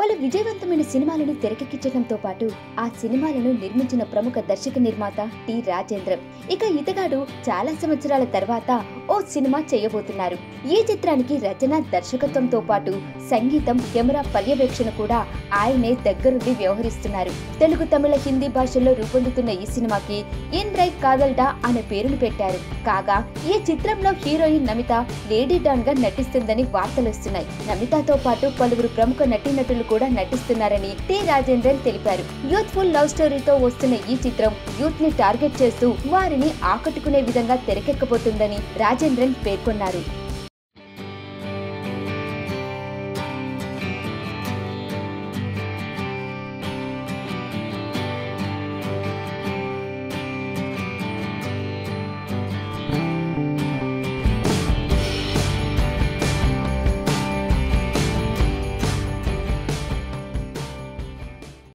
పలు విజయవంతమైన సినిమాలను తెరకెక్కించడంతో పాటు ఆ సినిమాలను నిర్మించిన ప్రముఖ దర్శక నిర్మాత టి రాజేంద్ర. ఇక ఇతగాడు చాలా సంవత్సరాల తర్వాత ఓ సినిమా చేయబోతున్నారు. ఈ చిత్రానికి రచన దర్శకత్వంతో పాటు సంగీతం కెమెరా పర్యవేక్షణ కూడా ఆయనే దగ్గరుండి వ్యవహరిస్తున్నారు. తెలుగు తమిళ హిందీ భాషల్లో రూపొందుతున్న ఈ సినిమాకి ఇన్ రైట్ కాదల్డా అనే పేరును పెట్టారు. కాగా ఈ చిత్రంలో హీరోయిన్ నమిత లేడీ డాన్గా నటిస్తుందని వార్తలు వస్తున్నాయి నమితతో పాటు పలువురు ప్రముఖ నటీనటులు కూడా నటిస్తున్నారని టి. రాజేంద్రన్ తెలిపారు. యూత్ఫుల్ లవ్ స్టోరీతో వస్తున్న ఈ చిత్రం యూత్ని టార్గెట్ చేస్తూ వారిని ఆకట్టుకునే విధంగా తెరకెక్కబోతుందని రాజేంద్రన్ పేర్కొన్నారు.